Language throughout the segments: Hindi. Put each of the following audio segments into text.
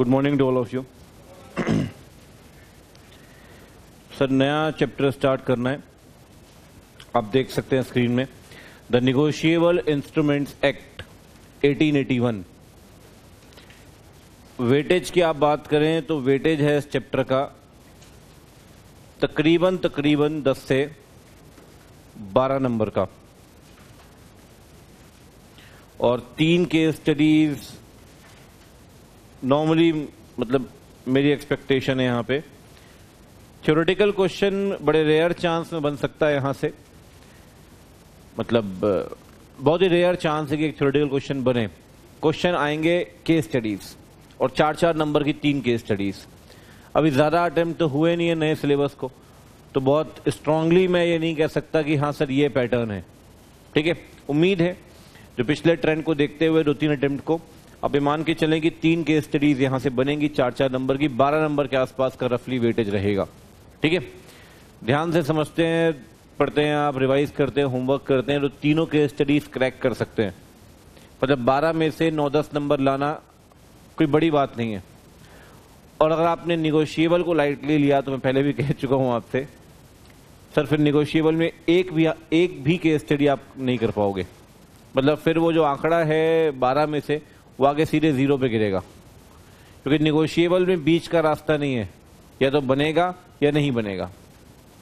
Good morning to all of you sir नया चैप्टर स्टार्ट करना है। आप देख सकते हैं स्क्रीन में। The negotiable instruments act 1881 weightage की आप बात करें तो वेटेज है इस चैप्टर का। तकरीबन तकरीबन 10 से 12 नंबर का। और तीन केस स्टडीज़ नॉर्मली मतलब मेरी एक्सपेक्टेशन है यहाँ पे। थ्योरेटिकल क्वेश्चन बड़े रेयर चांस में बन सकता है यहाँ से। मतलब बहुत ही रेयर चांस है कि एक थ्योरेटिकल क्वेश्चन बने। क्वेश्चन आएँगे केस स्टडीज़ और चार चार नंबर की तीन केस स्टडीज़ अभी ज़्यादा अटैम्प्ट तो हुए नहीं है नए सिलेबस को। तो बहुत स्ट्रांगली मैं ये नहीं कह सकता कि हाँ सर, ये पैटर्न है। ठीक है? उम्मीद है, जो पिछले ट्रेंड को देखते हुए दो तीन अटेम्प्ट को अब ये मान के चलें कि तीन केस स्टडीज़ यहाँ से बनेंगी, चार चार नंबर की, बारह नंबर के आसपास का रफली वेटेज रहेगा। ठीक है? ध्यान से समझते हैं, पढ़ते हैं आप रिवाइज करते हैं होमवर्क करते हैं तो तीनों केस स्टडीज़ क्रैक कर सकते हैं। मतलब बारह में से नौ दस नंबर लाना कोई बड़ी बात नहीं है। और अगर आपने निगोशिएबल को लाइटली लिया तो मैं पहले भी कह चुका हूँ आपसे, सर, फिर निगोशिएबल में एक भी एक भी केस स्टडी आप नहीं कर पाओगे। मतलब फिर वो जो आंकड़ा है बारह में से वो आगे सीधे ज़ीरो पे गिरेगा। क्योंकि निगोशिएबल में बीच का रास्ता नहीं है। या तो बनेगा या नहीं बनेगा।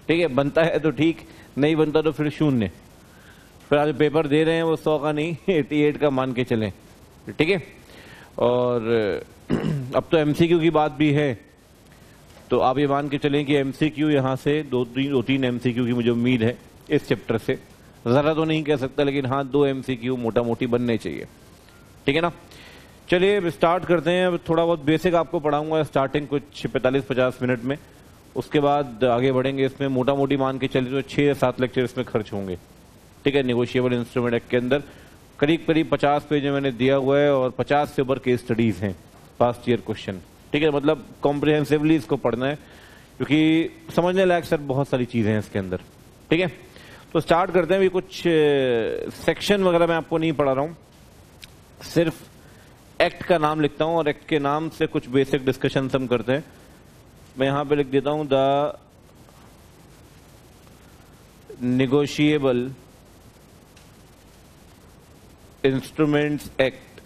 ठीक है, बनता है तो ठीक, नहीं बनता तो फिर शून्य। फिर आज पेपर दे रहे हैं, वो सौ का नहीं, एटी एट का मान के चलें। ठीक है? और, अब तो एमसीक्यू की बात भी है। तो आप ये मान के चलें कि एमसीक्यू यहाँ से दो तीन दो तीन एमसीक्यू की मुझे उम्मीद है इस चैप्टर से। जरा तो नहीं कह सकता, लेकिन हाँ दो एमसीक्यू मोटा मोटी बनने चाहिए। ठीक है ना? चलिए, अब स्टार्ट करते हैं। अब थोड़ा बहुत बेसिक आपको पढ़ाऊँगा स्टार्टिंग कुछ पैंतालीस, पचास मिनट में। उसके बाद आगे बढ़ेंगे इसमें। मोटा मोटी मान के चलिए तो छः या सात लेक्चर इसमें खर्च होंगे। ठीक है निगोशिएबल इंस्ट्रूमेंट एक्ट के अंदर। करीब करीब पचास पेज मैंने दिया हुआ है और पचास से ऊपर केस स्टडीज़ हैं। पास्ट ईयर क्वेश्चन ठीक है मतलब कॉम्प्रिहेंसिवली इसको पढ़ना है, क्योंकि समझने लायक सर बहुत सारी चीज़ें हैं इसके अंदर। ठीक है तो स्टार्ट करते हैं। भी कुछ सेक्शन वगैरह मैं आपको नहीं पढ़ा रहा हूँ। सिर्फ़ एक्ट का नाम लिखता हूँ और एक्ट के नाम से कुछ बेसिक डिस्कशन हम करते हैं। मैं यहाँ पे लिख देता हूँ the negotiable instruments act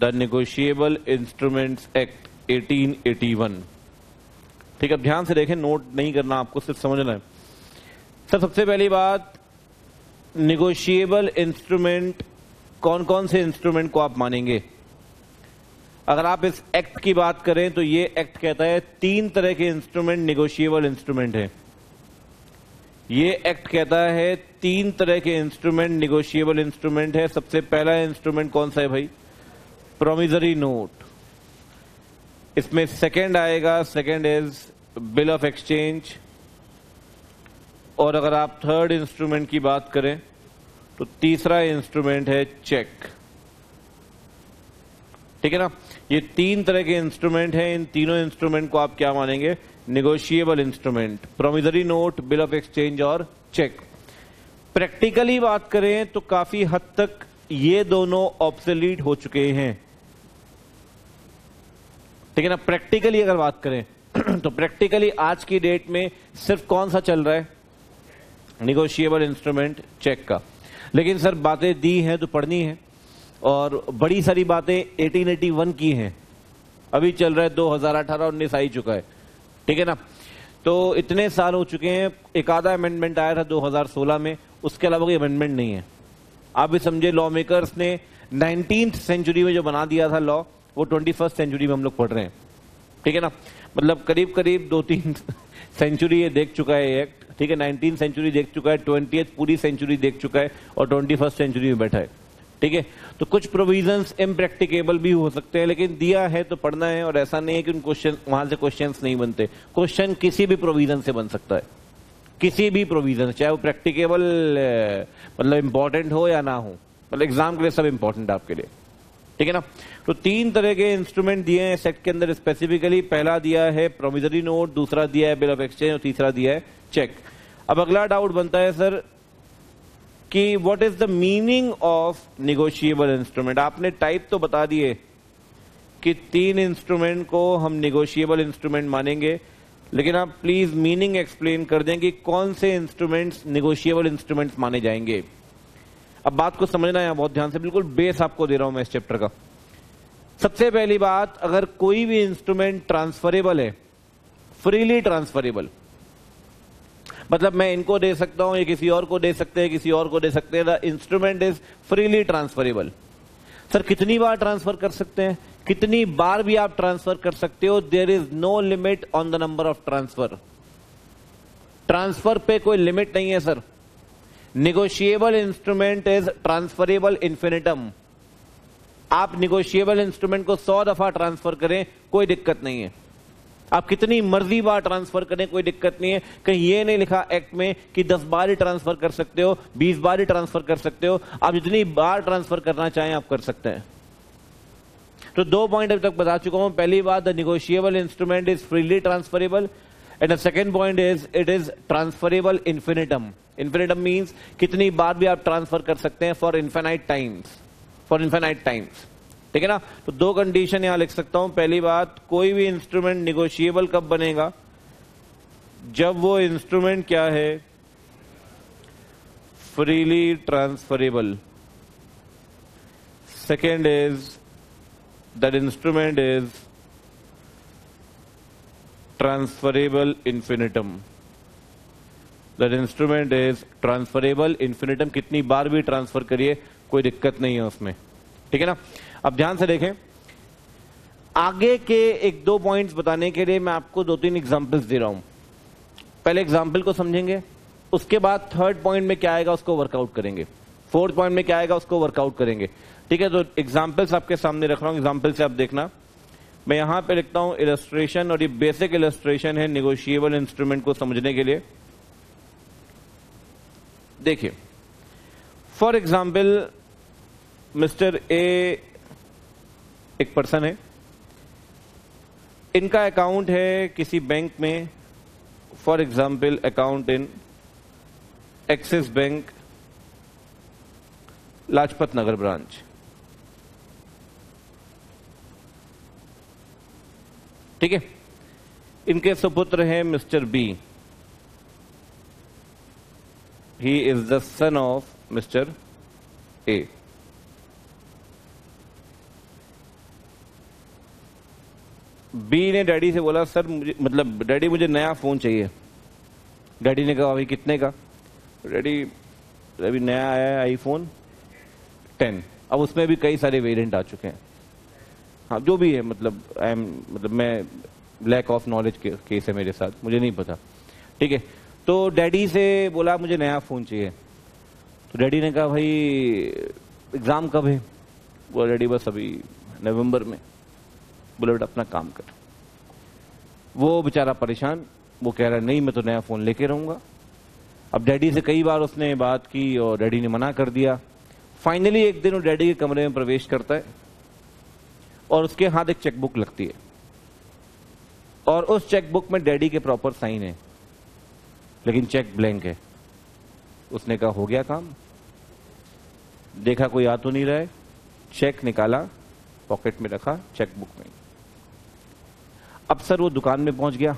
the negotiable instruments act 1881 ठीक है ध्यान से देखें नोट नहीं करना, आपको सिर्फ़ समझना है। सर, सबसे पहली बात निगोशिएबल इंस्ट्रूमेंट कौन कौन से इंस्ट्रूमेंट को आप मानेंगे? अगर आप इस एक्ट की बात करें तो ये एक्ट कहता है, तीन तरह के इंस्ट्रूमेंट निगोशिएबल इंस्ट्रूमेंट है। ये एक्ट कहता है, तीन तरह के इंस्ट्रूमेंट निगोशिएबल इंस्ट्रूमेंट है। सबसे पहला इंस्ट्रूमेंट कौन सा है भाई? प्रोमिजरी नोट इसमें सेकंड आएगा second is bill of exchange और अगर आप थर्ड इंस्ट्रूमेंट की बात करें तो तीसरा इंस्ट्रूमेंट है चेक। ठीक है ना? ये तीन तरह के इंस्ट्रूमेंट हैं, इन तीनों इंस्ट्रूमेंट को आप क्या मानेंगे? Negotiable instrument promissory note bill of exchange और चेक प्रैक्टिकली बात करें तो काफ़ी हद तक ये दोनों ऑब्सोलीट हो चुके हैं। ठीक है ना? प्रैक्टिकली अगर बात करें तो प्रैक्टिकली आज की डेट में सिर्फ़ कौन सा चल रहा है? निगोशिएबल इंस्ट्रूमेंट चेक का। लेकिन सर, बातें दी हैं तो पढ़नी है। और बड़ी सारी बातें 1881 की हैं। अभी चल रहा है 2018 19 आ ही चुका है। ठीक है ना? तो इतने साल हो चुके हैं, एक आधा अमेंडमेंट आया था 2016 में, उसके अलावा कोई अमेंडमेंट नहीं है। आप भी समझे लॉ मेकर्स ने नाइनटीन सेंचुरी में जो बना दिया था लॉ वो ट्वेंटी सेंचुरी में हम लोग पढ़ रहे हैं। ठीक है ना? मतलब करीब करीब दो तीन सेंचुरी ये देख चुका है एक्ट ठीक है, नाइनटीन सेंचुरी देख चुका है ट्वेंटी पूरी सेंचुरी देख चुका है और ट्वेंटी फ़र्स्ट सेंचुरी में बैठा है, ठीक है। तो कुछ प्रोविजंस इम्प्रैक्टिकेबल भी हो सकते हैं, लेकिन दिया है तो पढ़ना है और ऐसा नहीं है कि उन क्वेश्चन वहाँ से क्वेश्चंस नहीं बनते। क्वेश्चन किसी भी प्रोविज़न से बन सकता है। किसी भी प्रोविज़न चाहे वो प्रैक्टिकेबल मतलब इंपॉर्टेंट हो या ना हो। मतलब एग्ज़ाम के लिए सब इंपॉर्टेंट आपके लिए। ठीक है ना? तो तीन तरह के इंस्ट्रूमेंट दिए हैं सेक्ट के अंदर स्पेसिफिकली पहला दिया है प्रोविजरी नोट दूसरा दिया है बिल ऑफ़ एक्सचेंज और तीसरा दिया है चेक अब अगला डाउट बनता है सर कि what is the meaning of negotiable instrument आपने टाइप तो बता दिए कि तीन इंस्ट्रूमेंट को हम निगोशिएबल इंस्ट्रूमेंट मानेंगे, लेकिन आप प्लीज़ मीनिंग एक्सप्लेन कर दें कि कौन से इंस्ट्रूमेंट्स निगोशिएबल इंस्ट्रूमेंट्स माने जाएँगे। अब बात को समझना है बहुत ध्यान से, बिल्कुल बेस आपको दे रहा हूँ मैं इस चैप्टर का। सबसे पहली बात, अगर कोई भी इंस्ट्रूमेंट ट्रांसफरेबल है फ्रीली ट्रांसफरेबल मतलब मैं इनको दे सकता हूँ, या किसी और को दे सकते हैं, किसी और को दे सकते हैं the instrument is freely transferable sir, कितनी बार ट्रांसफ़र कर सकते हैं? कितनी बार भी आप ट्रांसफ़र कर सकते हो there is no limit on the number of transfer transfer पे कोई लिमिट नहीं है, sir. Negotiable instrument is transferable infinitum आप निगोशिएबल इंस्ट्रूमेंट को सौ दफ़ा ट्रांसफ़र करें, कोई दिक्कत नहीं है। आप कितनी मर्ज़ी बार ट्रांसफ़र करें, कोई दिक्कत नहीं है। कहीं ये नहीं लिखा एक्ट में कि 10 बार ही ट्रांसफ़र कर सकते हो 20 बार ही ट्रांसफ़र कर सकते हो। आप जितनी बार ट्रांसफ़र करना चाहें, आप कर सकते हैं। तो दो पॉइंट अभी तक बता चुका हूँ। पहली बात the negotiable instrument is freely transferable and the second point is it is transferable infinitum infinitum means कितनी बार भी आप ट्रांसफ़र कर सकते हैं for infinite times for infinite times ठीक है ना? तो दो कंडीशन यहाँ लिख सकता हूँ। पहली बात, कोई भी इंस्ट्रूमेंट निगोशिएबल कब बनेगा? जब वो इंस्ट्रूमेंट क्या है? Freely transferable second is that instrument is transferable infinitum that instrument is transferable infinitum कितनी बार भी ट्रांसफ़र करिए, कोई दिक्कत नहीं है उसमें। ठीक है ना? अब ध्यान से देखें। आगे के एक दो पॉइंट्स बताने के लिए मैं आपको दो तीन एग्जांपल्स दे रहा हूँ। पहले एग्जांपल को समझेंगे, उसके बाद थर्ड पॉइंट में क्या आएगा उसको वर्कआउट करेंगे। फोर्थ पॉइंट में क्या आएगा उसको वर्कआउट करेंगे। ठीक है तो एग्जाम्पल्स आपके सामने रख रहा हूँ एग्ज़ाम्पल से आप देखना। मैं यहाँ पे लिखता हूँ इलस्ट्रेशन और ये बेसिक इलस्ट्रेशन है निगोशिएबल इंस्ट्रूमेंट को समझने के लिए। देखिए फॉर एग्ज़ाम्पल मिस्टर ए एक पर्सन है। इनका अकाउंट है किसी बैंक में for example account in Axis bank Lajpat Nagar branch ठीक है? इनके सुपुत्र हैं mister B he is the son of mister A B ने डैडी से बोला, सर, मुझे मतलब डैडी मुझे नया फ़ोन चाहिए। डैडी ने कहा, अभी कितने का? डैडी अभी नया आया है आईफोन टेन अब उसमें भी कई सारे वेरिएंट आ चुके हैं। हाँ जो भी है मतलब आई एम मतलब मैं लैक ऑफ़ नॉलेज केस है मेरे साथ, मुझे नहीं पता। ठीक है तो डैडी से बोला, मुझे नया फ़ोन चाहिए। तो डैडी ने कहा, भाई, एग्ज़ाम कब है? बोला, डैडी, बस अभी नवंबर में। बोले, बेटा, अपना काम कर। वो बेचारा परेशान, वो कह रहा, नहीं, मैं तो नया फ़ोन लेके रहूँगा। अब डैडी से कई बार उसने बात की और डैडी ने मना कर दिया। फाइनली एक दिन वो डैडी के कमरे में प्रवेश करता है और उसके हाथ एक चेकबुक लगती है। और उस चेकबुक में डैडी के प्रॉपर साइन है। लेकिन चेक ब्लैंक है। उसने कहा, हो गया काम? देखा कोई आ तो नहीं रहा है? चेक निकाला पॉकेट में रखा चेकबुक में। अब सर वो दुकान में पहुँच गया।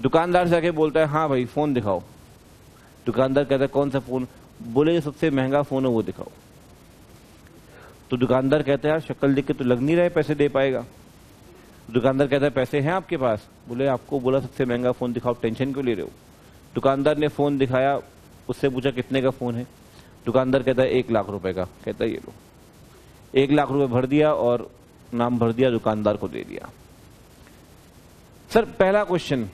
दुकानदार से आके बोलता है हाँ भाई फ़ोन दिखाओ। दुकानदार कहता है, कौन सा फ़ोन बोले जो सबसे महँगा फ़ोन है, वो दिखाओ। तो दुकानदार कहता है, यार, शक्ल देख के तो लग नहीं रहे पैसे दे पाएगा। दुकानदार कहता है, पैसे हैं आपके पास? बोले, आपको बोला सबसे महँगा फ़ोन दिखाओ, टेंशन क्यों ले रहे हो? दुकानदार ने फ़ोन दिखाया, उससे पूछा, कितने का फ़ोन है? दुकानदार कहता है, एक लाख रुपए का। कहता है, ये लो। एक लाख रुपए भर दिया और नाम भर दिया, दुकानदार को दे दिया। सर, पहला क्वेश्चन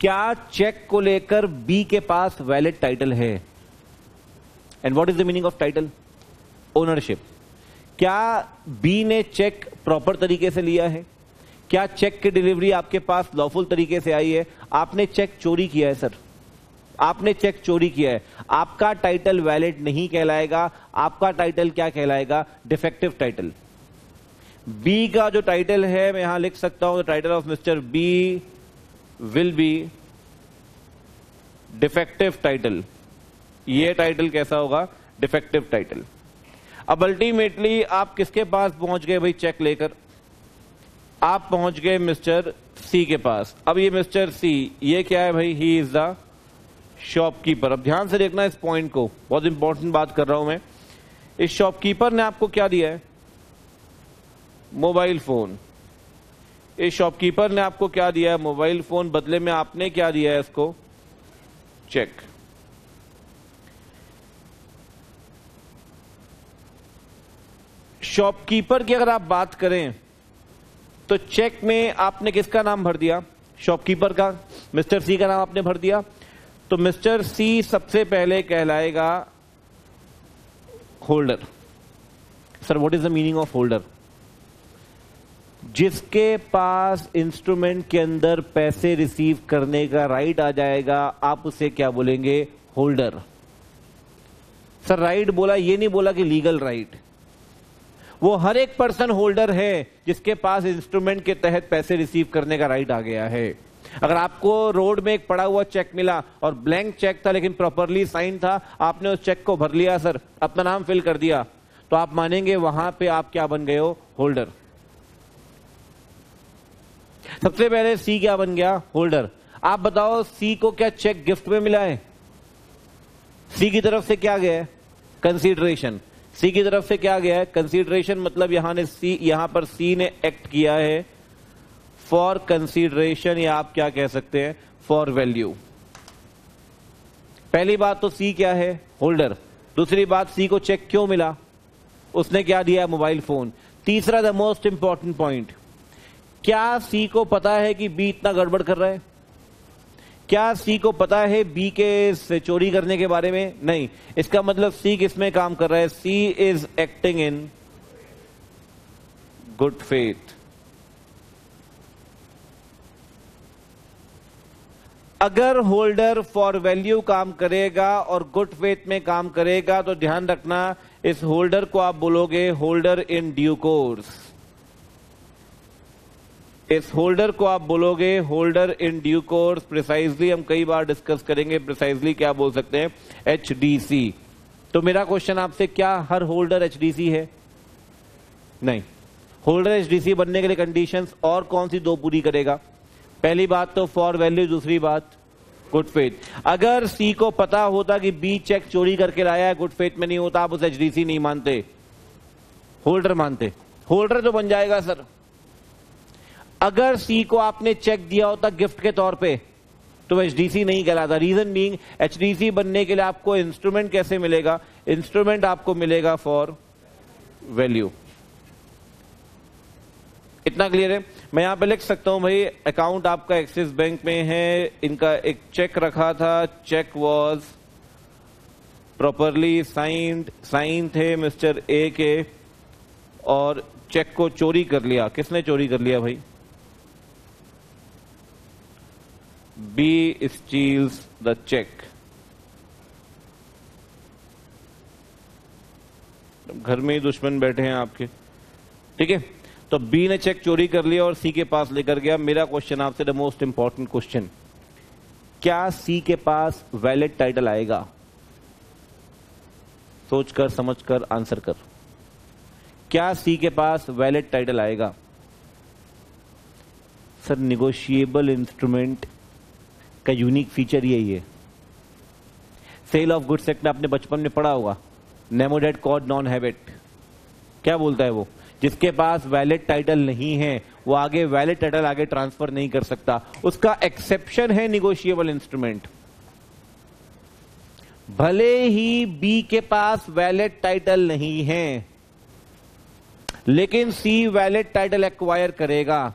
क्या चेक को लेकर बी के पास वैलिड टाइटल है? And what is the meaning of title ownership क्या बी ने चेक प्रॉपर तरीके से लिया है? क्या चेक की डिलीवरी आपके पास लॉफुल तरीके से आई है? आपने चेक चोरी किया है सर आपने चेक चोरी किया है। आपका टाइटल वैलिड नहीं कहलाएगा। आपका टाइटल क्या कहलाएगा? डिफेक्टिव टाइटल बी का जो टाइटल है, मैं यहाँ लिख सकता हूँ title of mister B will be defective title ये टाइटल कैसा होगा? डिफेक्टिव टाइटल अब अल्टीमेटली आप किसके पास पहुँच गए भाई चेक लेकर? आप पहुँच गए मिस्टर सी के पास। अब ये मिस्टर सी, ये क्या है भाई? ही इज़ द शॉपकीपर अब ध्यान से देखना इस पॉइंट को। बहुत इंपॉर्टेंट बात कर रहा हूँ मैं। इस शॉपकीपर ने आपको क्या दिया है? मोबाइल फ़ोन इस शॉपकीपर ने आपको क्या दिया है? मोबाइल फ़ोन बदले में आपने क्या दिया है इसको? चेक शॉपकीपर की अगर आप बात करें तो चेक में आपने किसका नाम भर दिया? शॉपकीपर का। मिस्टर सी का नाम आपने भर दिया। तो मिस्टर सी सबसे पहले कहलाएगा holder. Sir what is the meaning of holder जिसके पास इंस्ट्रूमेंट के अंदर पैसे रिसीव करने का राइट आ जाएगा, आप उसे क्या बोलेंगे? होल्डर सर राइट बोला, ये नहीं बोला कि लीगल राइट वो हर एक पर्सन होल्डर है, जिसके पास इंस्ट्रूमेंट के तहत पैसे रिसीव करने का राइट आ गया है। अगर आपको रोड में एक पड़ा हुआ चेक मिला और ब्लैंक चेक था, लेकिन प्रॉपरली साइन था, आपने उस चेक को भर लिया सर अपना नाम फिल कर दिया तो आप मानेंगे वहाँ पे आप क्या बन गए हो होल्डर सबसे पहले सी क्या बन गया होल्डर आप बताओ सी को क्या चेक गिफ्ट में मिला है? सी की तरफ़ से क्या गया कंसीडरेशन सी की तरफ़ से क्या गया है? कंसीडरेशन मतलब यहाँ ने सी यहाँ पर सी ने एक्ट किया है। फॉर कंसीडरेशन या आप क्या कह सकते हैं? फॉर वैल्यू पहली बात तो सी क्या है? होल्डर दूसरी बात, सी को चेक क्यों मिला? उसने क्या दिया मोबाइल फ़ोन तीसरा द मोस्ट इंपॉर्टेंट पॉइंट क्या सी को पता है कि बी इतना गड़बड़ कर रहा है? क्या सी को पता है बी के चोरी करने के बारे में? नहीं। इसका मतलब सी किसमें काम कर रहा है? C is acting in good faith अगर होल्डर फॉर वैल्यू काम करेगा और गुड फेथ में काम करेगा तो ध्यान रखना, इस होल्डर को आप बोलोगे होल्डर इन ड्यू कोर्स इस होल्डर को आप बोलोगे, holder in due course precisely हम कई बार डिस्कस करेंगे प्रिसाइजली क्या बोल सकते हैं? एच तो मेरा क्वेश्चन आपसे, क्या हर होल्डर एच डी सी है? नहीं। होल्डर एच डी सी बनने के लिए कंडीशंस और कौन सी दो पूरी करेगा? पहली बात तो फॉर वैल्यू दूसरी बात गुड फेथ अगर सी को पता होता कि बी चेक चोरी करके लाया है गुड फेथ में नहीं होता, आप उस एच नहीं मानते। होल्डर मानते। होल्डर तो बन जाएगा, सर। अगर सी को आपने चेक दिया होता गिफ्ट के तौर पे तो एचडीसी नहीं कहलाता रीजन बीइंग एचडीसी बनने के लिए आपको इंस्ट्रूमेंट कैसे मिलेगा? इंस्ट्रूमेंट आपको मिलेगा फॉर वैल्यू इतना क्लियर है? मैं यहाँ पे लिख सकता हूँ, भाई अकाउंट आपका एक्सिस बैंक में है, इनका एक चेक रखा था। Cheque was properly signed sign थे मिस्टर ए के और चेक को चोरी कर लिया। किसने चोरी कर लिया, भाई? B steals the check. घर में ही दुश्मन बैठे हैं आपके। ठीक है? तो बी ने चेक चोरी कर लिया और सी के पास लेकर गया। मेरा क्वेश्चन आपसे द मोस्ट इंपॉर्टेंट क्वेश्चन क्या सी के पास वैलिड टाइटल आएगा? सोचकर, समझकर आंसर कर। क्या सी के पास वैलिड टाइटल आएगा? सर निगोशिएबल इंस्ट्रूमेंट का यूनिक फीचर यही है। सेल ऑफ़ गुड्स एक्ट में आपने बचपन में पढ़ा होगा। नेमोडेट कॉड नॉन हैबिट क्या बोलता है वो? जिसके पास वैलिड टाइटल नहीं है, वो आगे वैलिड टाइटल आगे ट्रांसफ़र नहीं कर सकता। उसका एक्सेप्शन है निगोशिएबल इंस्ट्रूमेंट भले ही बी के पास वैलिड टाइटल नहीं है, लेकिन सी वैलिड टाइटल एक्वायर करेगा।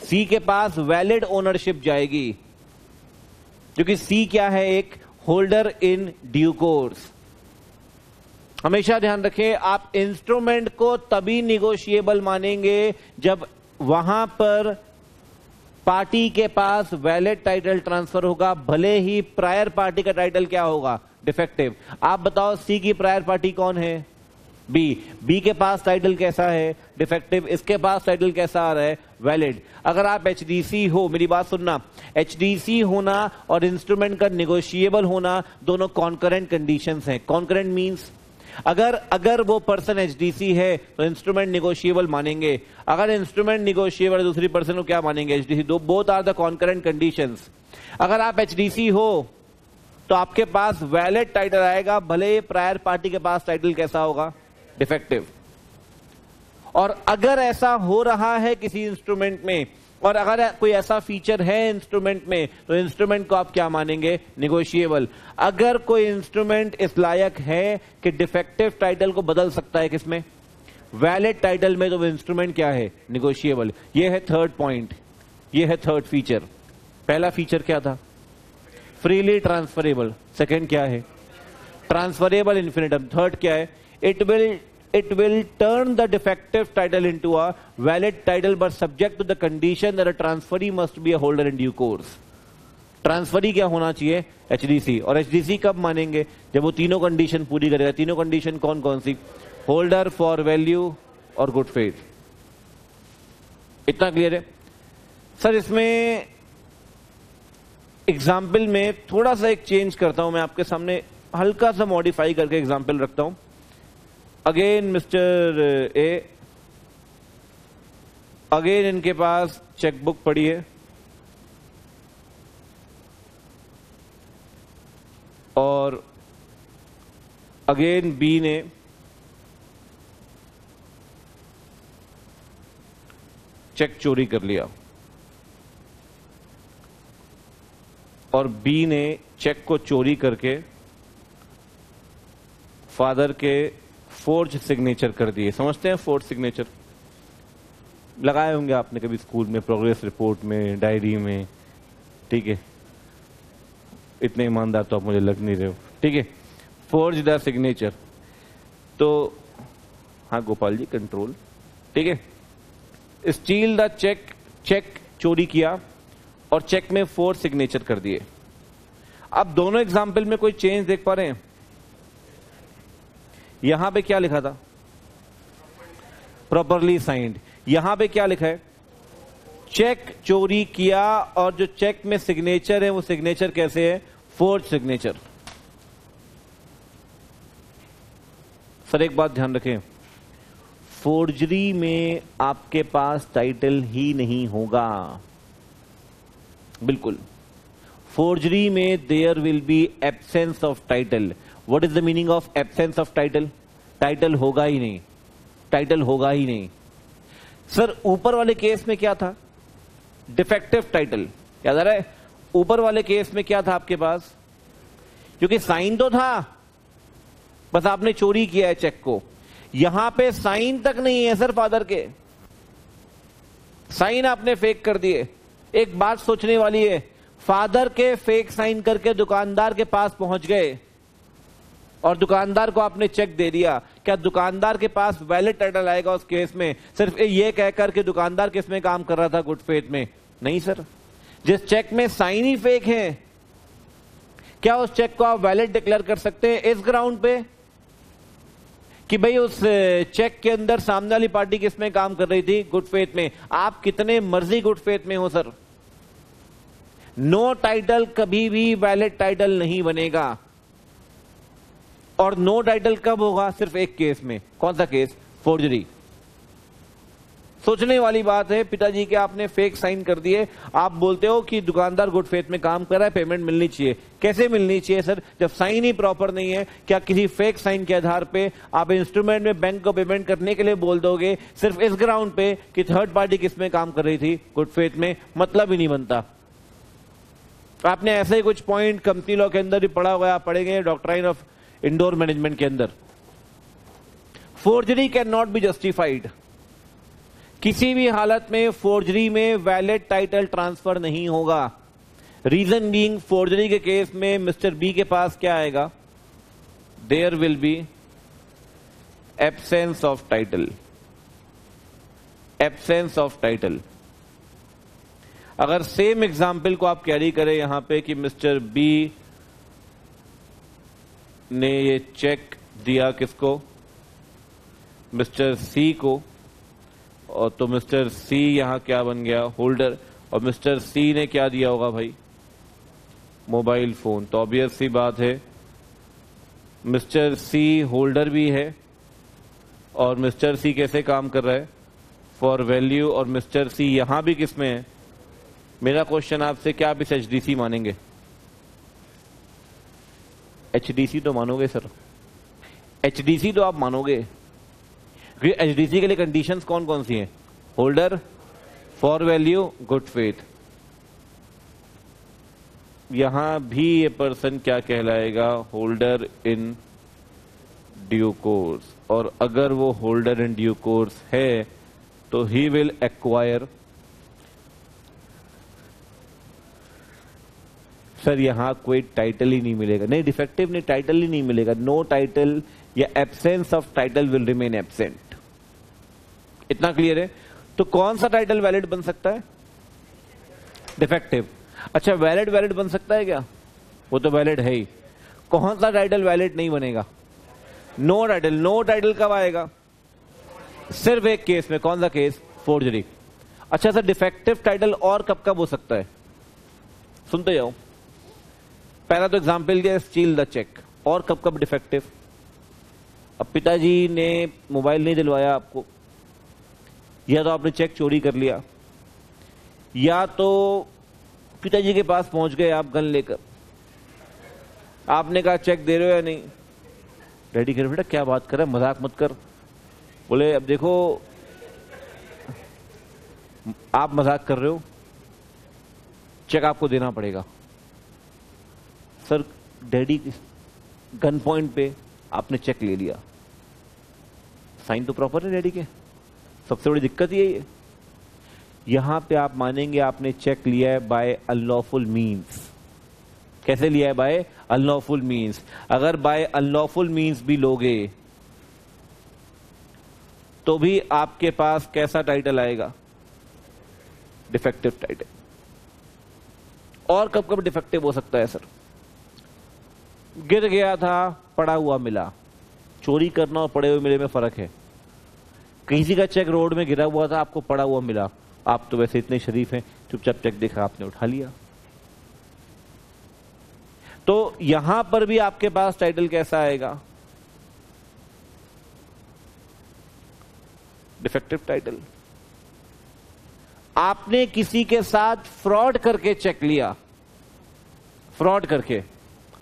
सी के पास वैलिड ओनरशिप जाएगी। क्योंकि सी क्या है? एक होल्डर इन ड्यू कोर्स। हमेशा ध्यान रखें, आप इंस्ट्रूमेंट को तभी निगोशिएबल मानेंगे जब वहाँ पर पार्टी के पास वैलिड टाइटल ट्रांसफ़र होगा, भले ही प्रायर पार्टी का टाइटल क्या होगा? डिफेक्टिव आप बताओ, सी की प्रायर पार्टी कौन है? बी बी के पास टाइटल कैसा है? डिफेक्टिव इसके पास टाइटल कैसा आ रहा है? वैलिड अगर आप एचडीसी हो, मेरी बात सुनना। एचडीसी होना और इंस्ट्रूमेंट का निगोशिएबल होना दोनों कॉन्करेंट कंडीशन है। कॉन्करेंट मीन्स अगर अगर वो पर्सन एचडीसी है तो इंस्ट्रूमेंट निगोशिएबल मानेंगे। अगर इंस्ट्रूमेंट निगोशिएबल दूसरी पर्सन को क्या मानेंगे? एचडीसी दो both are the concurrent condition अगर आप एचडीसी हो तो आपके पास वैलिड टाइटल आएगा। भले प्रायर पार्टी के पास टाइटल कैसा होगा। डिफेक्टिव और अगर ऐसा हो रहा है किसी इंस्ट्रूमेंट में, और अगर कोई ऐसा फीचर है इंस्ट्रूमेंट में तो इंस्ट्रूमेंट को आप क्या मानेंगे? निगोशिएबल अगर कोई इंस्ट्रूमेंट इस लायक है कि डिफेक्टिव टाइटल को बदल सकता है किसमें? वैलिड टाइटल में तो वो इंस्ट्रूमेंट क्या है? निगोशिएबल ये है थर्ड पॉइंट ये है थर्ड फीचर पहला फीचर क्या था? फ्रीली ट्रांसफरेबल सेकेंड क्या है? ट्रांसफरेबल इन्फिनिटम थर्ड क्या है? It will it will turn the defective title into a valid title but subject to the condition that a transferee must be a holder in due course. Transferee क्या होना चाहिए? एचडीसी और एचडीसी कब मानेंगे? जब वो तीनों कंडीशन पूरी करेगा। तीनों कंडीशन कौन कौन सी? होल्डर फॉर वैल्यू और गुड फेथ इतना क्लियर है? सर इसमें एग्ज़ाम्पल में थोड़ा सा एक चेंज करता हूँ मैं आपके सामने। हल्का सा मॉडिफाई करके एग्ज़ाम्पल रखता हूँ। अगेन मिस्टर ए अगेन इनके पास चेकबुक पड़ी है। और अगेन बी ने चेक चोरी कर लिया। और बी ने चेक को चोरी करके फादर के फोर्ज सिग्नेचर कर दिए। समझते हैं फोर्ज सिग्नेचर लगाए होंगे आपने कभी स्कूल में प्रोग्रेस रिपोर्ट में डायरी में? ठीक है। इतने ईमानदार तो आप मुझे लग नहीं रहे हो। ठीक है। फोर्ज द सिग्नेचर तो हाँ गोपाल जी कंट्रोल ठीक है। स्टील द चेक चेक चोरी किया और चेक में फोर सिग्नेचर कर दिए। अब दोनों एग्ज़ाम्पल में कोई चेंज देख पा रहे हैं? यहाँ पे क्या लिखा था? प्रॉपरली साइंड यहाँ पे क्या लिखा है? चेक चोरी किया और जो चेक में सिग्नेचर है, वो सिग्नेचर कैसे है? फोर्थ सिग्नेचर सर, एक बात ध्यान रखें। फोर्जरी में आपके पास टाइटल ही नहीं होगा। बिल्कुल। फोर्जरी में there will be absence of title what is the meaning of absence of title title होगा ही नहीं. टाइटल होगा ही नहीं. सर ऊपर वाले केस में क्या था? डिफेक्टिव टाइटल याद आ रहा है? ऊपर वाले केस में क्या था आपके पास? क्योंकि साइन तो था. बस आपने चोरी किया है चेक को. यहाँ पे साइन तक नहीं है सर फादर के. साइन आपने फेक कर दिए. एक बात सोचने वाली है. फादर के फेक साइन करके दुकानदार के पास पहुँच गए. और दुकानदार को आपने चेक दे दिया, क्या दुकानदार के पास वैलिड टाइटल आएगा उस केस में? सिर्फ़ ये कहकर के दुकानदार किसमें काम कर रहा था गुड फेथ में? नहीं सर जिस चेक में साइन ही फेक है, क्या उस चेक को आप वैलिड डिक्लेयर कर सकते हैं इस ग्राउंड पे? कि भाई उस चेक के अंदर सामने वाली पार्टी किसमें काम कर रही थी? गुड फेथ में। आप कितने मर्ज़ी गुड फेथ में हो सर नो टाइटल कभी भी वैलिड टाइटल नहीं बनेगा। और नो टाइटल कब होगा? सिर्फ़ एक केस में। कौन सा केस फोर्जरी सोचने वाली बात है, पिताजी के आपने फेक साइन कर दिए। आप बोलते हो कि दुकानदार गुड फेथ में काम कर रहा है पेमेंट मिलनी चाहिए। कैसे मिलनी चाहिए सर जब साइन ही प्रॉपर नहीं है, क्या किसी फेक साइन के आधार पे आप इंस्ट्रूमेंट में बैंक को पेमेंट करने के लिए बोल दोगे? सिर्फ़ इस ग्राउंड पे कि थर्ड पार्टी किसमें काम कर रही थी गुड फेथ में मतलब ही नहीं बनता। आपने ऐसे ही कुछ पॉइंट कंपनी लॉ के अंदर भी पढ़ा हुआ आप पढ़ेंगे डॉक्ट्राइन ऑफ़ इंडोर मैनेजमेंट के अंदर। Forgery can not be justified किसी भी हालत में फोर्जरी में वैलिड टाइटल ट्रांसफ़र नहीं होगा। रीजन बीइंग फोर्जरी के केस में मिस्टर बी के पास क्या आएगा? There will be absence of title absence of title अगर सेम एग्ज़ाम्पल को आप कैरी करें यहाँ पे कि मिस्टर बी ने ये चेक दिया किसको? मिस्टर सी को। और तो मिस्टर सी यहाँ क्या बन गया? होल्डर। और मिस्टर सी ने क्या दिया होगा भाई? Mobile phone. तो ऑब्वियस सी बात है। मिस्टर सी होल्डर भी है। और मिस्टर सी कैसे काम कर रहा है? फॉर वैल्यू और मिस्टर सी यहाँ भी किसमें है? मेरा क्वेश्चन आपसे क्या आप इस एच मानेंगे? एच तो मानोगे सर HDC तो आप मानोगे। एच डी के लिए कंडीशंस कौन कौन सी हैं? Holder for value good faith यहाँ भी ये पर्सन क्या कहलाएगा? होल्डर इन ड्यू कोर्स और अगर वो होल्डर इन ड्यू कोर्स है तो ही विल एक्वायर सर यहाँ कोई टाइटल ही नहीं मिलेगा। नहीं डिफेक्टिव नहीं टाइटल ही नहीं मिलेगा। नो टाइटल या absence of title will remain absent इतना क्लियर है? तो कौन सा टाइटल वैलिड बन सकता है? डिफेक्टिव अच्छा वैलिड वैलिड बन सकता है क्या? वो तो वैलिड है ही। कौन सा टाइटल वैलिड नहीं बनेगा? नो टाइटल नो टाइटल कब आएगा? सिर्फ़ एक केस में। कौन सा केस फोर्जरी अच्छा सर डिफेक्टिव टाइटल और कब कब हो सकता है? सुनते जाओ। पहला तो एग्ज़ाम्पल दिया स्टील द चेक और कब कब डिफेक्टिव अब पिताजी ने मोबाइल नहीं दिलवाया आपको। या तो आपने चेक चोरी कर लिया। या तो पिताजी के पास पहुँच गए आप गन लेकर। आपने कहा चेक दे रहे हो या नहीं? डैडी कह बेटा, क्या बात कर रहा है? मज़ाक मत कर। बोले, अब देखो, आप मज़ाक कर रहे हो। चेक आपको देना पड़ेगा। सर डैडी गन पॉइंट पे आपने चेक ले लिया। साइन तो प्रॉपर है डैडी के। सबसे बड़ी दिक्कत यही है। यहाँ पे आप मानेंगे आपने चेक लिया है बाय अनलॉफुल मींस कैसे लिया है बाय अनलॉफुल मींस अगर बाय अनलॉफुल मींस भी लोगे तो भी आपके पास कैसा टाइटल आएगा? डिफेक्टिव टाइटल और कब कब डिफेक्टिव हो सकता है, सर? गिर गया था, पड़ा हुआ मिला। चोरी करना और पड़े हुए मिले में फ़र्क है। किसी का चेक रोड में गिरा हुआ था, आपको पड़ा हुआ मिला। आप तो वैसे इतने शरीफ हैं, चुपचाप चेक देखा आपने, उठा लिया। तो यहाँ पर भी आपके पास टाइटल कैसा आएगा? Defective title. आपने किसी के साथ फ्रॉड करके चेक लिया। फ्रॉड करके।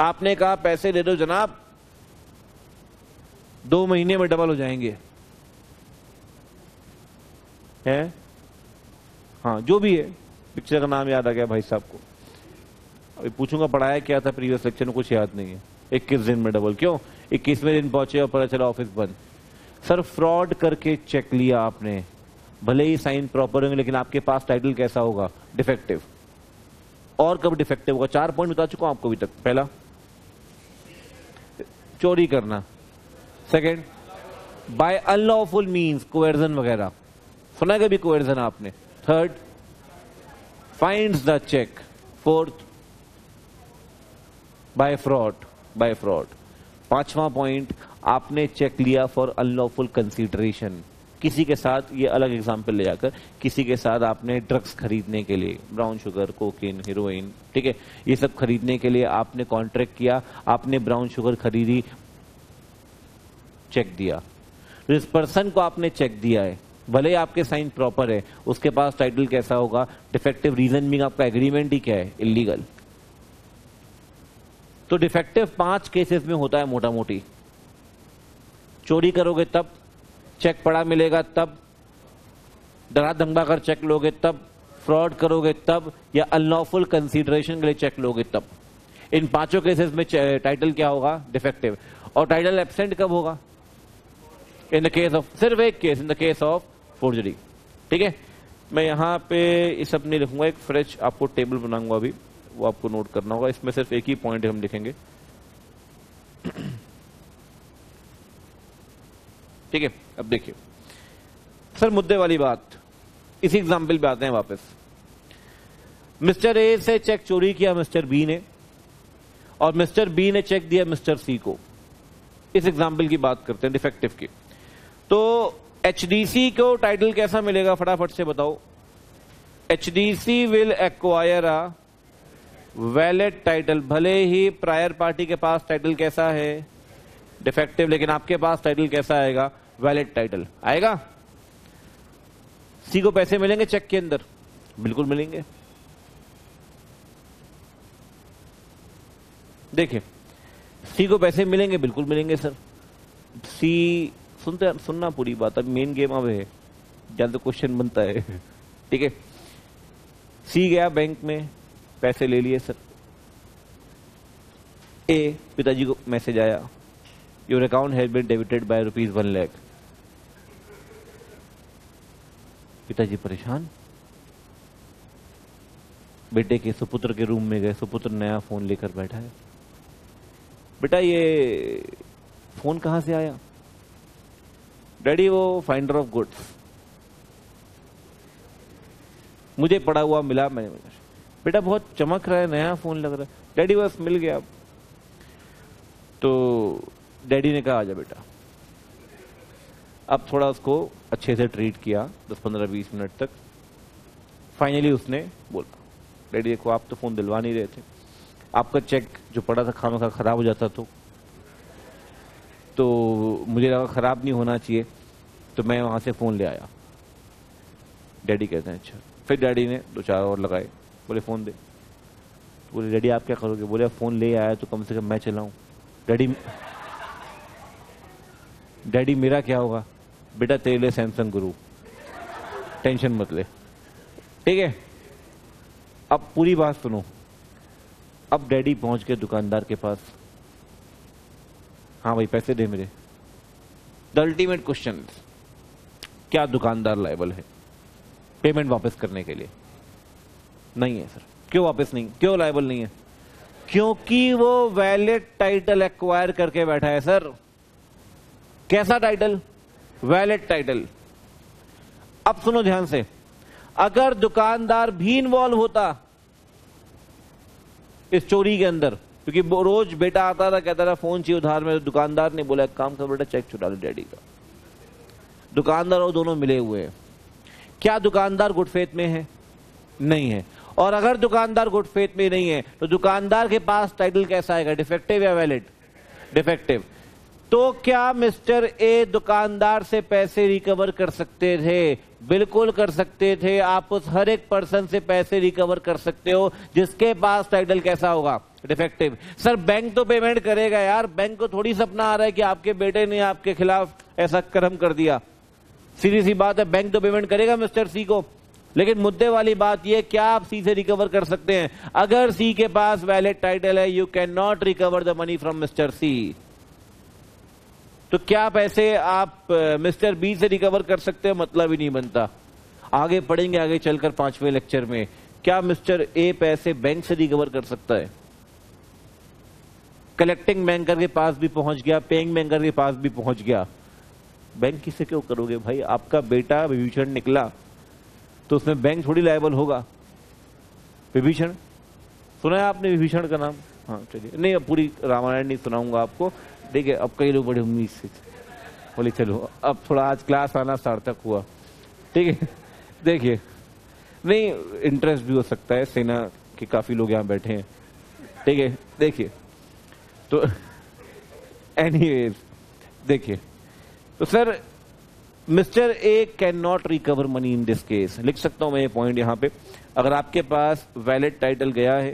आपने कहा पैसे दे दो जनाब। दो महीने में डबल हो जाएँगे। है? हाँ जो भी है। पिक्चर का नाम याद आ गया भाई साहब को। अभी पूछूँगा, पढ़ाया क्या था प्रीवियस लेक्चर में, कुछ याद नहीं है। इक्कीस दिन में डबल क्यों? इक्कीसवें दिन पहुँचे और पता चला ऑफ़िस बंद। सर फ्रॉड करके चेक लिया आपने। भले ही साइन प्रॉपर होंगे, लेकिन आपके पास टाइटल कैसा होगा? डिफेक्टिव और कब डिफेक्टिव होगा? चार पॉइंट बता चुका हूँ आपको अभी तक। पहला। चोरी करना। Second by unlawful means coercion वगैरह। सुना कभी कोएर्जन आपने? Third find the cheque fourth by fraud by fraud पांचवा पॉइंट आपने चेक लिया फॉर अनलॉफुल कंसिडरेशन किसी के साथ ये अलग एग्ज़ाम्पल ले जाकर किसी के साथ आपने ड्रग्स खरीदने के लिए ब्राउन शुगर कोकिन हीरोइन ठीक है? ये सब खरीदने के लिए आपने कॉन्ट्रैक्ट किया, आपने ब्राउन शुगर खरीदी चेक दिया। तो इस पर्सन को आपने चेक दिया है, भले आपके साइन प्रॉपर है, उसके पास टाइटल कैसा होगा डिफेक्टिव रीजन मीन आपका एग्रीमेंट ही क्या है इलीगल तो डिफेक्टिव पाँच केसेस में होता है मोटा मोटी चोरी करोगे तब चेक पड़ा मिलेगा तब। डरा दंगा कर चेक लोगे तब। फ्रॉड करोगे तब या अनलॉफुल कंसिडरेशन के लिए चेक लोगे तब। इन पाँचों केसेस में टाइटल क्या होगा? डिफेक्टिव और टाइटल एबसेंट कब होगा? इन द केस ऑफ़ सिर्फ़ एक case in the case of forgery ठीक है? मैं यहाँ पे इस अपने लिखूँगा, एक फ्रेश आपको टेबल बनाऊँगा अभी। वो आपको नोट करना होगा। इसमें सिर्फ़ एक ही पॉइंट हम लिखेंगे। ठीक है, अब देखिए। सर, मुद्दे वाली बात। इसी एग्ज़ाम्पल पे आते हैं वापस। मिस्टर ए से चेक चोरी किया मिस्टर बी ने, और मिस्टर बी ने चेक दिया मिस्टर सी को। इस एग्ज़ाम्पल की बात करते हैं डिफेक्टिव की। तो एचडीसी को टाइटल कैसा मिलेगा? फटाफट से बताओ। HDC will acquire a valid title भले ही प्रायर पार्टी के पास टाइटल कैसा है। डिफेक्टिव लेकिन आपके पास टाइटल कैसा आएगा? वैलिड टाइटल आएगा? सी को पैसे मिलेंगे चेक के अंदर? बिल्कुल मिलेंगे। देखिए सी को पैसे मिलेंगे, बिल्कुल मिलेंगे सर सी सुनते सुनना पूरी बात। अब मेन गेम अब है। जल्द क्वेश्चन बनता है। ठीक है? सी गया बैंक में, पैसे ले लिए सर ए पिताजी को मैसेज आया। Your account has been debited by rupees one lakh पिताजी परेशान। बेटे के सुपुत्र के रूम में गए। सुपुत्र नया फ़ोन लेकर बैठा है। बेटा, ये फ़ोन कहाँ से आया? डैडी, वो फाइंडर ऑफ़ गुड्स मुझे पड़ा हुआ मिला मैंने। बेटा, बहुत चमक रहा है, नया फ़ोन लग रहा है। डैडी, बस मिल गया। तो डैडी ने कहा आजा बेटा। अब थोड़ा उसको अच्छे से ट्रीट किया 10-15-20 मिनट तक। फाइनली उसने बोला, डैडी, देखो, आप तो फ़ोन दिलवा नहीं रहे थे। आपका चेक जो पड़ा था खानों का खराब हो जाता तो। तो मुझे लगा खराब नहीं होना चाहिए तो मैं वहाँ से फ़ोन ले आया। डैडी कहते हैं अच्छा। फिर डैडी ने दो चार और लगाए, बोले फ़ोन दे। तो बोले, डैडी, आप क्या करोगे? बोले फ़ोन ले आया तो कम से कम मैं चलाऊं। डैडी डैडी, मेरा क्या होगा? बेटा, तेरे लिए सैमसंग गुरु। टेंशन मत ले। ठीक है? अब पूरी बात सुनो। अब डैडी पहुँच गए दुकानदार के पास। हाँ भाई, पैसे दे मेरे। द अल्टीमेट क्वेश्चन क्या दुकानदार लाइबल है? पेमेंट वापस करने के लिए। नहीं है सर क्यों वापस नहीं? क्यों लाइबल नहीं है? क्योंकि वो वैलिड टाइटल एक्वायर करके बैठा है सर कैसा टाइटल वैलिड टाइटल अब सुनो ध्यान से। अगर दुकानदार भी इन्वॉल्व होता इस चोरी के अंदर, क्योंकि रोज बेटा आता था, कहता था, फ़ोन चाहिए उधार में। तो दुकानदार ने बोला काम कर बेटा चेक छुटा लो डैडी का। दुकानदार और दोनों मिले हुए हैं। क्या दुकानदार गुटफेत में है? नहीं है। और अगर दुकानदार गुटफेत में नहीं है तो दुकानदार के पास टाइटल कैसा आएगा? डिफेक्टिव या वैलिड डिफेक्टिव तो क्या मिस्टर ए दुकानदार से पैसे रिकवर कर सकते थे? बिल्कुल कर सकते थे। आप उस हर एक पर्सन से पैसे रिकवर कर सकते हो, जिसके पास टाइटल कैसा होगा? डिफेक्टिव सर बैंक तो पेमेंट करेगा यार। बैंक को थोड़ी सपना आ रहा है कि आपके बेटे ने आपके खिलाफ ऐसा कर्म कर दिया। सीधी सी बात है बैंक तो पेमेंट करेगा मिस्टर सी को। लेकिन मुद्दे वाली बात यह क्या आप सी से रिकवर कर सकते हैं? अगर सी के पास वैलिड टाइटल है you can not recover the money from mister C तो क्या पैसे आप मिस्टर बी से रिकवर कर सकते हैं? मतलब ही नहीं बनता। आगे पढ़ेंगे आगे चलकर पाँचवें लेक्चर में। क्या मिस्टर ए पैसे बैंक से रिकवर कर सकता है? कलेक्टिंग बैंकर के पास भी पहुँच गया पेइंग बैंकर के पास भी पहुँच गया। बैंक किसे क्यों करोगे भाई? आपका बेटा विभीषण निकला तो उसमें बैंक थोड़ी लाइबल होगा। विभीषण? सुना है आपने विभीषण का नाम? हाँ चलिए। नहीं अब पूरी रामायण नहीं सुनाऊँगा आपको। देखिए अब कई लोग बड़े उम्मीद से बोले, चलो, अब थोड़ा आज क्लास आना सार्थक हुआ। ठीक है, देखिए, नहीं इंटरेस्ट भी हो सकता है सेना के काफ़ी लोग यहाँ बैठे हैं। ठीक है, देखिए तो एनीवेज देखिए तो sir mister A can not recover money in this case लिख सकता हूँ मैं ये पॉइंट यहाँ पे। अगर आपके पास वैलिड टाइटल गया है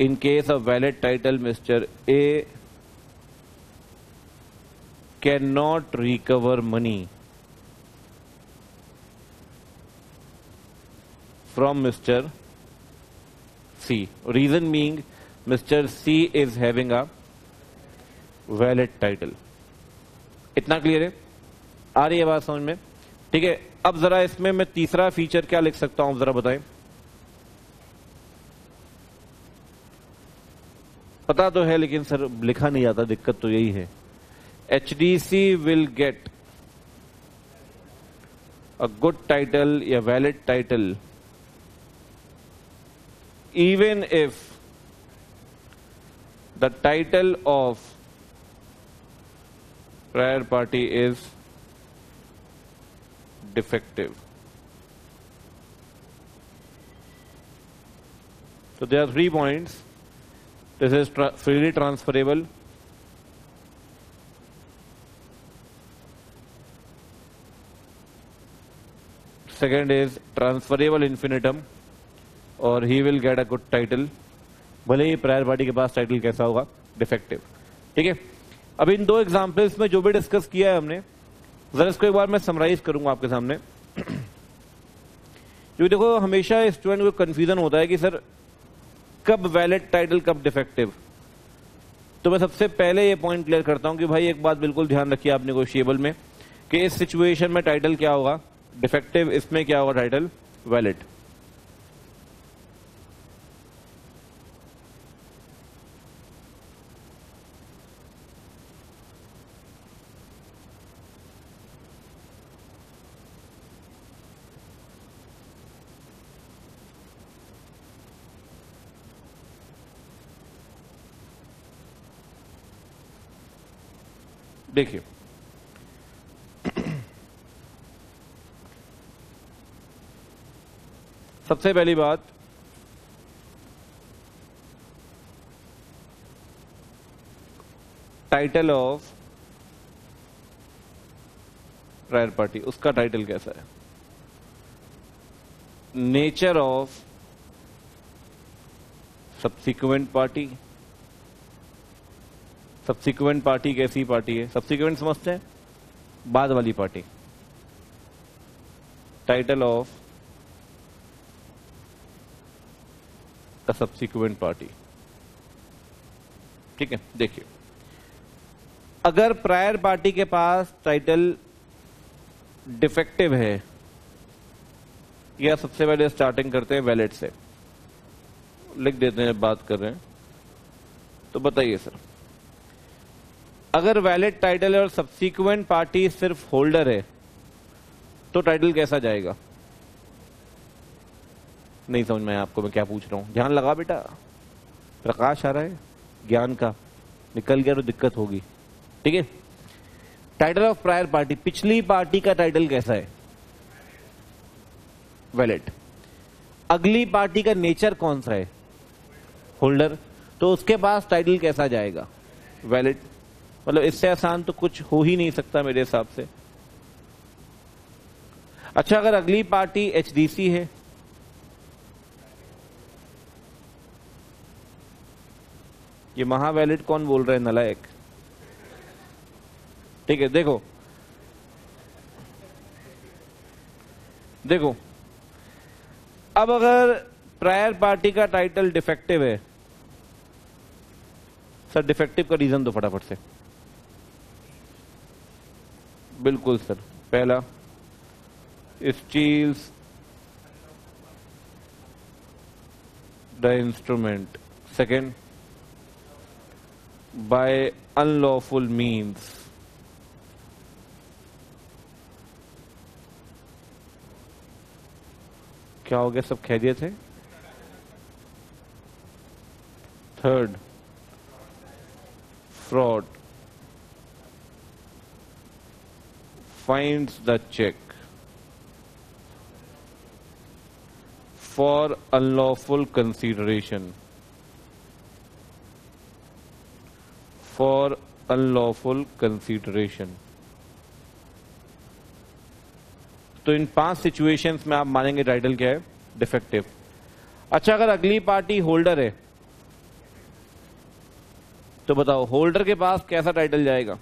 case of valid title mister A can not recover money from mister C reason being mister C is having a valid title इतना क्लियर है? आ रही है बात समझ में? ठीक है, अब जरा इसमें मैं तीसरा फीचर क्या लिख सकता हूँ जरा बताएँ। पता तो है, लेकिन सर, लिखा नहीं आता, दिक्कत तो यही है H D C will get a good title या valid title even if the title of prior party is defective. So, there are three points. This is tra, freely transferable. Second is transferable infinitum और he will get a good title भले ही प्रायर पार्टी के पास टाइटल कैसा होगा डिफेक्टिव ठीक है? अब इन दो एग्जाम्पल्स में जो भी डिस्कस किया है हमने, जरा इसको एक बार मैं समराइज करूँगा आपके सामने। क्योंकि देखो, हमेशा स्टूडेंट को कन्फ्यूज़न होता है कि सर कब वैलिड टाइटल कब डिफेक्टिव तो मैं सबसे पहले ये पॉइंट क्लियर करता हूँ कि भाई एक बात बिल्कुल ध्यान रखिए आप नेगोशिएबल में, कि इस सिचुएशन में टाइटल क्या होगा? डिफेक्टिव इसमें क्या होगा? टाइटल वैलिड देखिए। सबसे पहली बात टाइटल ऑफ़ प्रायर पार्टी उसका टाइटल कैसा है? Nature of subsequent party subsequent party कैसी पार्टी है? सब्सिक्वेंट समझते हैं? बाद वाली party title of the subsequent party ठीक है? देखिए. अगर प्रायर पार्टी के पास टाइटल डिफेक्टिव है, या सबसे पहले स्टार्टिंग करते हैं वैलेट से. लिख देते हैं, बात कर रहे हैं. तो बताइए सर अगर वैलिड टाइटल है और सब्सिक्वेंट पार्टी सिर्फ़ होल्डर है तो टाइटल कैसा जाएगा? नहीं समझ में आपको मैं क्या पूछ रहा हूँ। ध्यान लगा बेटा। प्रकाश आ रहा है, ज्ञान का। निकल गया तो दिक्कत होगी। ठीक है? टाइटल ऑफ़ प्रायर पार्टी पिछली पार्टी का टाइटल कैसा है? वैलिड अगली पार्टी का नेचर कौन सा है? होल्डर तो उसके पास टाइटल कैसा जाएगा? वैलिड मतलब इससे आसान तो कुछ हो ही नहीं सकता मेरे हिसाब से। अच्छा अगर अगली पार्टी एचडीसी है, ये महावैलिड कौन बोल रहे हैं, नलायक? ठीक है, देखो। देखो, अब अगर प्रायर पार्टी का टाइटल डिफेक्टिव है सर डिफेक्टिव का रीजन दो फटाफट से। बिल्कुल सर, पहला steals the instrument. Second by unlawful means क्या हो गया, सब कह दिए थे third fraud finds the check for unlawful consideration, for unlawful consideration. तो इन पाँच सिचुएशंस में आप मानेंगे टाइटल क्या है? डिफेक्टिव अच्छा अगर अगली पार्टी होल्डर है तो बताओ होल्डर के पास कैसा टाइटल जाएगा?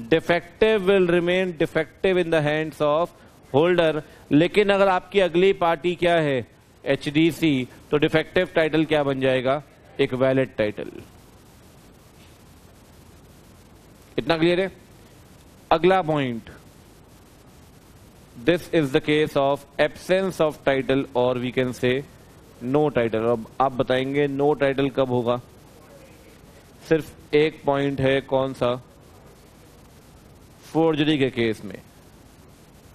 Defective will remain defective in the hands of holder लेकिन अगर आपकी अगली पार्टी क्या है? एच तो डिफेक्टिव टाइटल क्या बन जाएगा? एक वैलिड टाइटल इतना क्लियर है? अगला point this is the case of absence of title और we can say no title अब आप बताएँगे नो टाइटल कब होगा? सिर्फ़ एक पॉइंट है, कौन सा? फोर्जरी के केस में।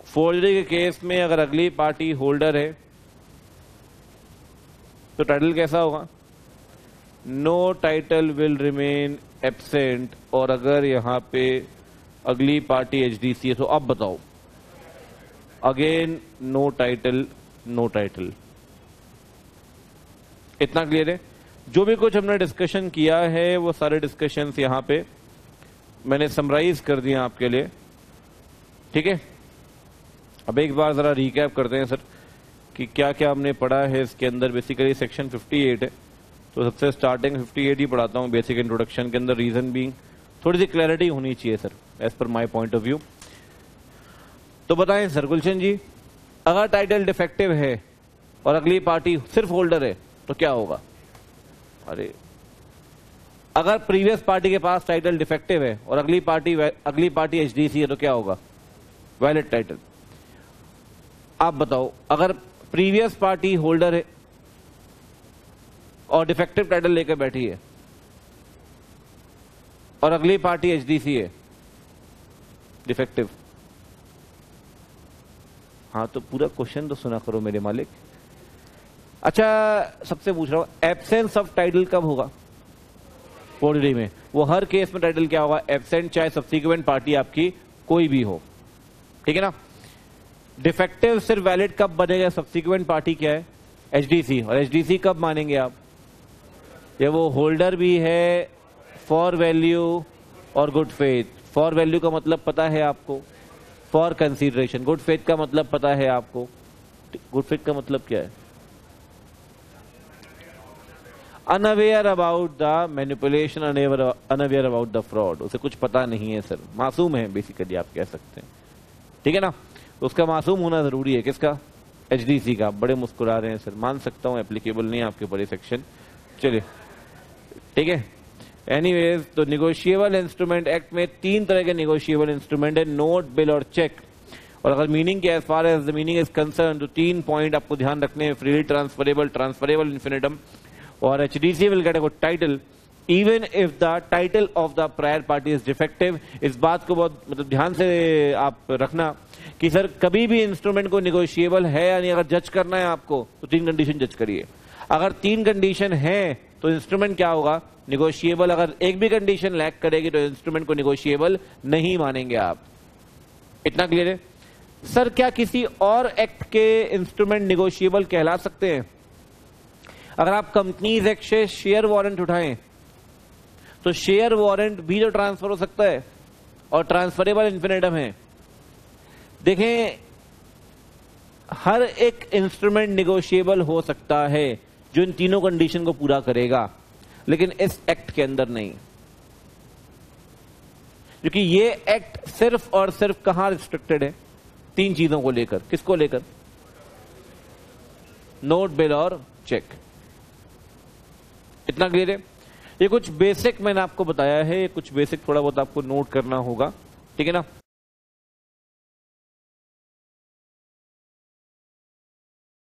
फोर्जरी के केस में अगर अगली पार्टी होल्डर है तो टाइटल कैसा होगा? No title will remain absent और अगर यहाँ पे अगली पार्टी एचडीसी है तो अब बताओ। Again no title no title इतना क्लियर है? जो भी कुछ हमने डिस्कशन किया है, वो सारे डिस्कशंस यहाँ पे मैंने समराइज कर दिया आपके लिए। ठीक है? अब एक बार जरा रिकैप करते हैं सर कि क्या क्या हमने पढ़ा है इसके अंदर। बेसिकली सेक्शन 58 है। तो सबसे स्टार्टिंग 58 ही पढ़ाता हूँ बेसिक इंट्रोडक्शन के अंदर रीजन बीइंग थोड़ी सी क्लैरिटी होनी चाहिए sir as per my point of view तो बताएँ सर गुलशन जी, अगर टाइटल डिफेक्टिव है और अगली पार्टी सिर्फ़ होल्डर है तो क्या होगा? अरे अगर प्रीवियस पार्टी के पास टाइटल डिफेक्टिव है और अगली पार्टी अगली पार्टी एचडीसी है तो क्या होगा? वैलिड टाइटल आप बताओ, अगर प्रीवियस पार्टी होल्डर है और डिफेक्टिव टाइटल लेकर बैठी है और अगली पार्टी एचडीसी है डिफेक्टिव हाँ तो पूरा क्वेश्चन तो सुना करो मेरे मालिक। अच्छा सबसे पूछ रहा हूँ एब्सेंस ऑफ़ टाइटल कब होगा? फोर्जरी में। वो हर केस में टाइटल क्या होगा? एबसेंट चाहे सब्सिक्वेंट पार्टी आपकी कोई भी हो। ठीक है ना? डिफेक्टिव सिर्फ़ वैलिड कब बनेगा? सब्सिक्वेंट पार्टी क्या है? एचडीसी और एचडीसी कब मानेंगे आप? ये वो होल्डर भी है फॉर वैल्यू और गुड फेथ फॉर वैल्यू का मतलब पता है आपको। फॉर कंसिडरेशन गुड फेथ का मतलब पता है आपको। गुड फेथ का मतलब क्या है? Unaware about the manipulation unaware about the fraud उसे कुछ पता नहीं है सर। मासूम है बेसिकली आप कह सकते हैं। ठीक है ना? तो उसका मासूम होना ज़रूरी है। किसका? एचडीसी का। बड़े मुस्कुरा रहे हैं सर। मान सकता हूँ एप्लीकेबल नहीं आपके बड़े सेक्शन चलिए। ठीक है? एनीवेज तो निगोशिएबल इंस्ट्रूमेंट एक्ट में तीन तरह के निगोशिएबल इंस्ट्रूमेंट है। नोट बिल और चेक और अगर मीनिंग के as far as the meaning is concern तो तीन पॉइंट आपको ध्यान रखने हैं। फ्रीली ट्रांसफरेबल ट्रांसफरेबल इन्फिनिटम और HDC will get a good title, even if the title of the prior party is defective. इस बात को बहुत मतलब ध्यान से आप रखना कि सर, कभी भी इंस्ट्रूमेंट को निगोशिएबल है या नहीं? अगर जज करना है आपको तो तीन कंडीशन जज करिए। अगर तीन कंडीशन है तो इंस्ट्रूमेंट क्या होगा? निगोशिएबल अगर एक भी कंडीशन लैक करेगी तो इंस्ट्रूमेंट को निगोशिएबल नहीं मानेंगे आप। इतना क्लियर है? सर, क्या किसी और एक्ट के इंस्ट्रूमेंट निगोशिएबल कहला सकते हैं? अगर आप कंपनीज़ शेयर वारंट उठाएँ तो शेयर वारंट भी तो ट्रांसफ़र हो सकता है, और ट्रांसफरेबल इन्फिनेटम है। देखें, हर एक इंस्ट्रूमेंट निगोशिएबल हो सकता है, जो इन तीनों कंडीशन को पूरा करेगा, लेकिन इस एक्ट के अंदर नहीं। क्योंकि ये एक्ट सिर्फ़ और सिर्फ़ कहाँ रिस्ट्रिक्टेड है? तीन चीज़ों को लेकर। किसको लेकर? नोट बिल और चेक इतना क्लियर है? ये कुछ बेसिक मैंने आपको बताया है कुछ बेसिक थोड़ा बहुत आपको नोट करना होगा, ठीक है ना?